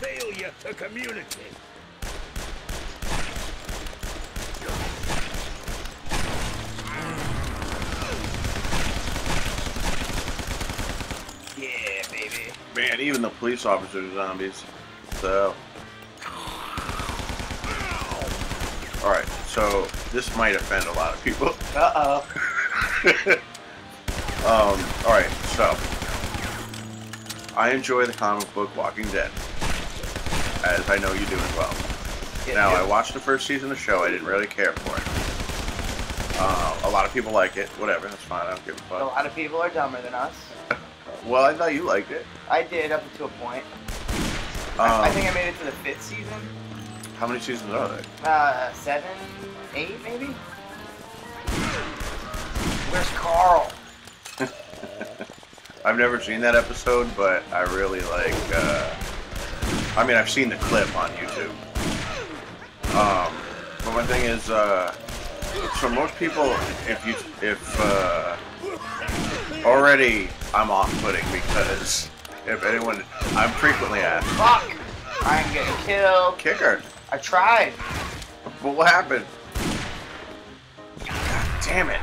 failure to communicate. Yeah, baby. Man, even the police officers are zombies. So. Alright, so this might offend a lot of people. Uh oh. Um, alright, so. I enjoy the comic book Walking Dead. As I know you do as well. Now, I watched the first season of the show. I didn't really care for it. Uh, a lot of people like it. Whatever, that's fine. I don't give a fuck. A lot of people are dumber than us. Well, I thought you liked it. I did up to a point. I, I Um, think I made it to the fifth season. how many seasons are there? Uh, seven, eight, maybe. Where's Carl? I've never seen that episode, but I really like. Uh, I mean, I've seen the clip on YouTube. Um, but my thing is, uh, so most people, if you, if uh, already, I'm off-putting because if anyone, I'm frequently asked, Fuck! I'm getting killed. kicker, I tried. but what happened? God damn it!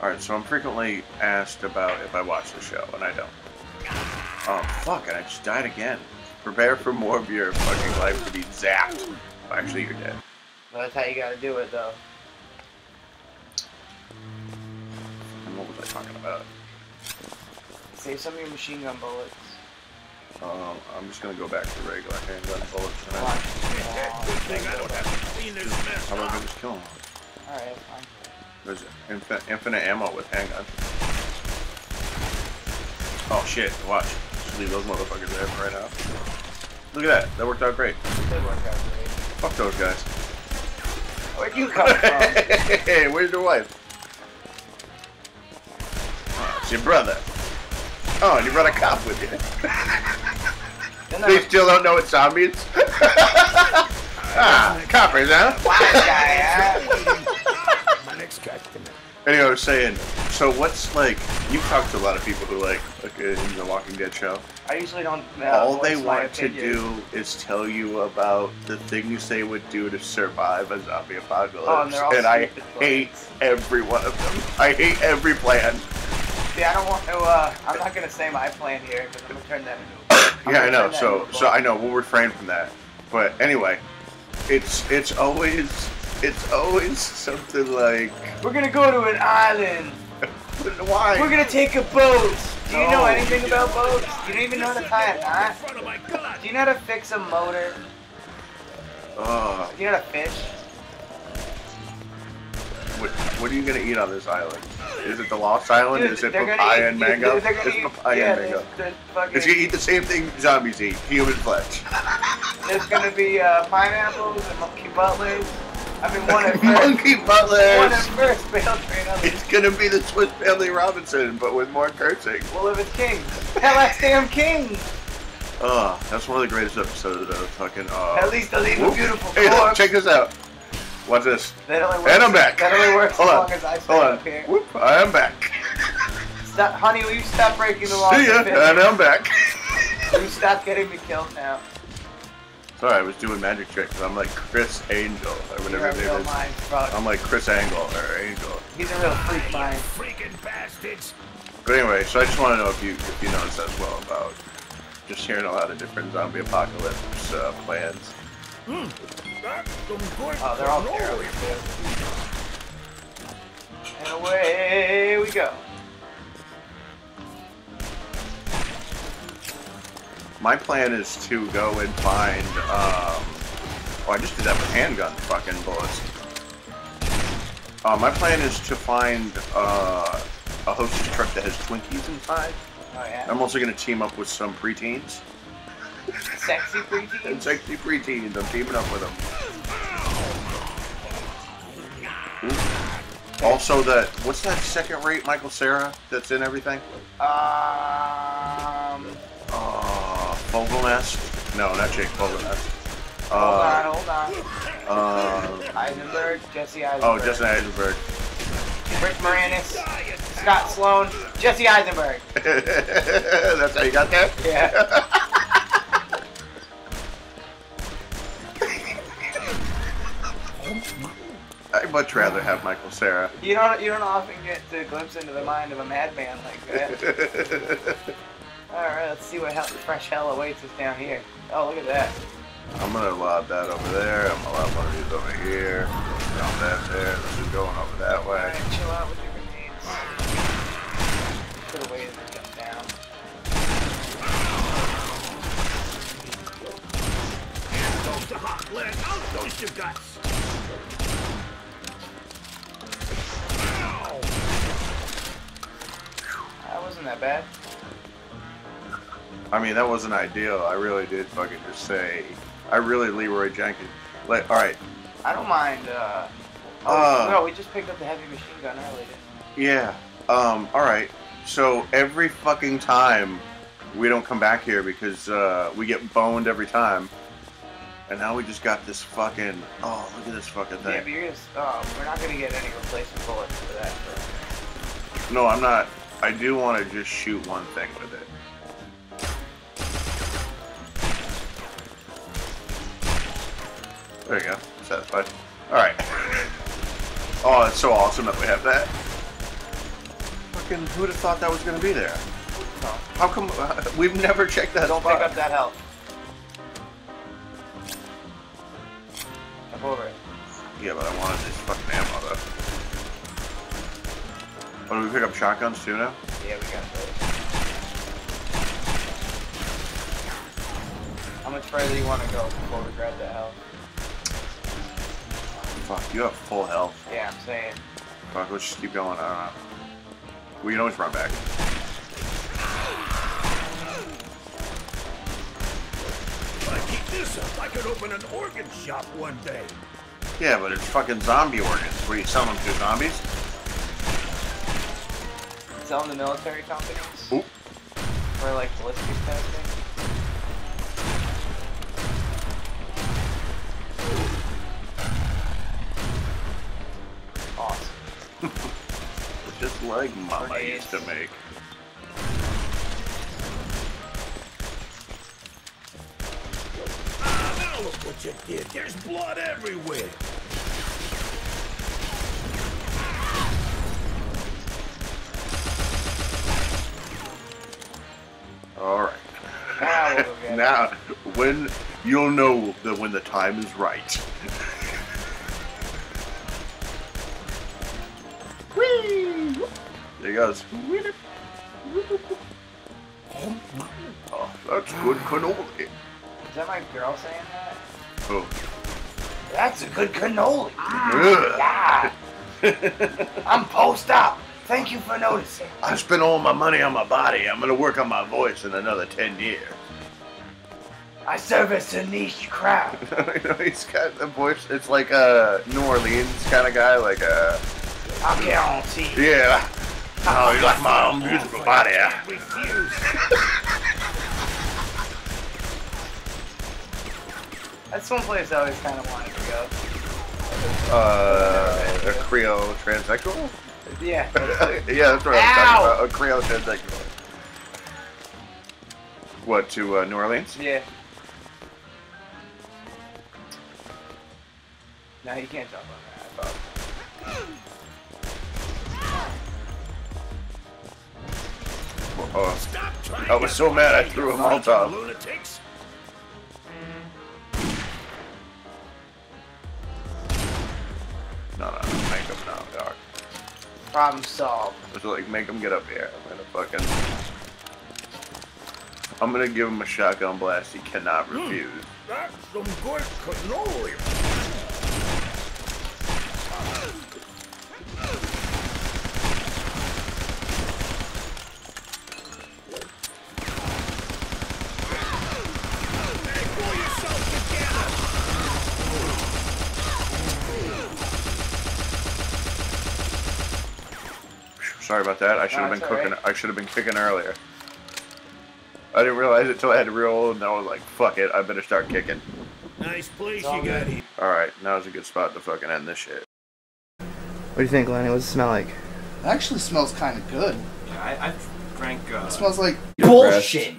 Oh, Jesus Christ. All right, so I'm frequently asked about if I watch the show, and I don't. Oh fuck! And I just died again. Prepare for more of your fucking life to be zapped. Well, actually, you're dead. But that's how you gotta do it, though. And what was I talking about? Save some of your machine gun bullets. Um, I'm just gonna go back to regular handgun bullets. Tonight. Good thing I don't have to clean this mess How about I just kill him? Alright, fine. There's infinite, infinite ammo with handgun. Oh shit! Watch. Just leave those motherfuckers there for right now. Look at that. That worked out great. Did work out great. Fuck those guys. Where'd you come from? hey, where's your wife? Oh, it's your brother. Oh, and you brought a cop with you. They still don't know it's zombies? ah, coppers, huh? black guy, huh? My next customer. Anyway, I was saying, so what's like, you talk to a lot of people who like, like in the Walking Dead show. I usually don't. Uh, All they want to do is tell you about the things they would do to survive a zombie apocalypse. Oh, and they're I stupid hate every one of them. I hate every plan. See, I don't want to. Uh, I'm not gonna say my plan here because I'm gonna turn that into. I'm yeah, I know. So, so I know we'll refrain from that. But anyway, it's it's always it's always something like We're gonna go to an island. why? We're gonna take a boat. Do you know No. anything about boats? You don't even know how to tie a knot. front of my god. Do you know how to fix a motor? Ugh. Do you know how to fish? what, what are you gonna eat on this island? Is it the Lost Island? Dude, Is it papaya eat- and mango? They're It's eat, papaya yeah, and mango. There's, there's It's gonna eat the same thing zombies eat: human flesh. there's gonna be uh, pineapples and monkey butlers. I mean, one at first. Monkey One at first, but he'll train. It's gonna be the Swiss Family Robinson, but with more cursing. Well, if it's King, Hell, that's damn kings. Oh, that's one of the greatest episodes of fucking. Uh, At least they'll leave a beautiful Hey, look, check this out. Watch this. That only works, And I'm back. That only works Hold as on. long as I stay Hold on. up here. Whoop, I am back. Stop, honey, will you stop breaking the law? See ya, and I'm back. Will you stop getting me killed now? Sorry, I was doing magic tricks. I'm like Criss Angel, or whatever a his name is. mind. I'm like Chris Angle, or Angel. He's a real freak You mind. freaking bastards. But anyway, so I just want to know if you if you noticed as well about just hearing a lot of different zombie apocalypse uh, plans. That's some good Oh, they're all cannoli. terrible. And away we go. My plan is to go and find. Um, oh, I just did that with handgun fucking bullets. Uh, my plan is to find uh, a hostess truck that has Twinkies inside. Oh yeah. I'm also gonna team up with some preteens Sexy preteens? and sexy preteens. I'm teaming up with them. Also, that what's that second-rate Michael Cera that's in everything? Um. Fogelnest? No, not Jake Fogelnest. Uh, hold on, hold on. Uh, Eisenberg, Jesse Eisenberg. Oh, Jesse Eisenberg. Rick Moranis, Scott Sloan, Jesse Eisenberg. That's how you got there? Yeah. I'd much rather have Michael Cera. You don't you don't often get to glimpse into the mind of a madman like that. All right, let's see what hell, fresh hell awaits us down here. Oh, look at that. I'm gonna lob that over there. I'm gonna lob one of these over here. Down that there. This is going over that way. right, chill out with your grenades. Put away and then jump down. Here goes the hot lead. Out goes your guts. That wasn't that bad. I mean, that wasn't ideal. I really did fucking just say. I really Leeroy Jenkins. Like, all right, I don't mind. Uh, oh, Uh. no, we just picked up the heavy machine gun earlier. yeah. Um. All right. So every fucking time we don't come back here because uh, we get boned every time, and now we just got this fucking. Oh, look at this fucking Yeah, thing. but you're just. Oh, we're not gonna get any replacement bullets for that. So. No, I'm not. I do want to just shoot one thing with it. There you go. Satisfied. Alright. Oh, it's so awesome that we have that. Fucking, who'd have thought that was going to be there? No. How come uh, we've never checked that Don't spot? pick up that health. Jump over it. Yeah, but I wanted this fucking ammo though. Oh, do we pick up shotguns too now? Yeah, we got those. How much further do you want to go before we grab that health? Fuck, you have full health. Yeah, I'm saying. Fuck, let's just keep going. I don't know. We can always run back. If I keep this up, I could open an organ shop one day. Yeah, but it's fucking zombie organs. Where you sell them to zombies? Sell them to military companies Oop. for like ballistics testing. Just like Mama Grenades. used to make. Ah, now look what you did. There's blood everywhere. All right. Now we'll go get it. now, when you'll know that when the time is right. There he goes. Oh, that's good cannoli. Is that my girl saying that? Oh. That's a good cannoli. Ugh. Yeah. I'm post op. Thank you for noticing. I spent all my money on my body. I'm gonna work on my voice in another ten years. I service a niche crowd. you know, he's got a voice. It's like a New Orleans kind of guy. Like a I guarantee. yeah. Oh, you like my own beautiful body. Refuse. That's one place I always kind of wanted to go. Uh, a Creole transsexual. Yeah. yeah, that's what I'm Ow! talking about. A Creole transsexual. What to uh, New Orleans? yeah. No, you can't jump on that. Oh, I was so mad I threw you a Molotov. Lunatics. no, no, no, make him no, dog. Problem solved. Just like make him get up here. I'm gonna fucking. I'm gonna give him a shotgun blast. He cannot hmm. refuse. That's some good cannoli. Sorry about that. I should have No, been it's cooking. alright. I should have been kicking earlier. I didn't realize it till I had to reload, and I was like, "Fuck it, I better start kicking." Nice place you got here. All right, now's a good spot to fucking end this shit. What do you think, Lenny? What's it smell like? It actually smells kind of good. I, I've drank. Uh, It smells like Bullshit.